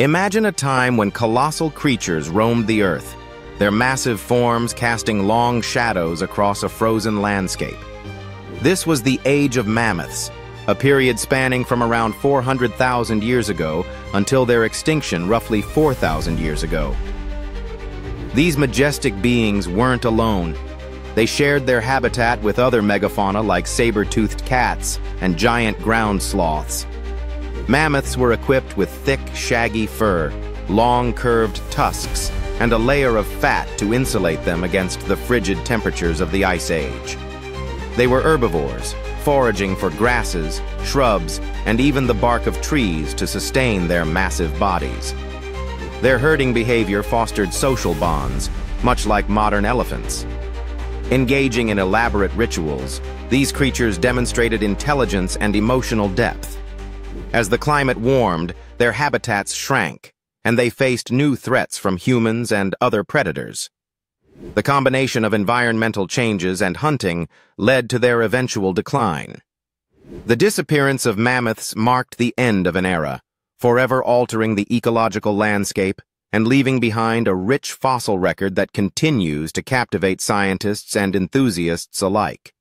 Imagine a time when colossal creatures roamed the earth, their massive forms casting long shadows across a frozen landscape. This was the Age of Mammoths, a period spanning from around 400,000 years ago until their extinction roughly 4,000 years ago. These majestic beings weren't alone. They shared their habitat with other megafauna like saber-toothed cats and giant ground sloths. Mammoths were equipped with thick, shaggy fur, long curved tusks, and a layer of fat to insulate them against the frigid temperatures of the Ice Age. They were herbivores, foraging for grasses, shrubs, and even the bark of trees to sustain their massive bodies. Their herding behavior fostered social bonds, much like modern elephants. Engaging in elaborate rituals, these creatures demonstrated intelligence and emotional depth. As the climate warmed, their habitats shrank, and they faced new threats from humans and other predators. The combination of environmental changes and hunting led to their eventual decline. The disappearance of mammoths marked the end of an era, forever altering the ecological landscape and leaving behind a rich fossil record that continues to captivate scientists and enthusiasts alike.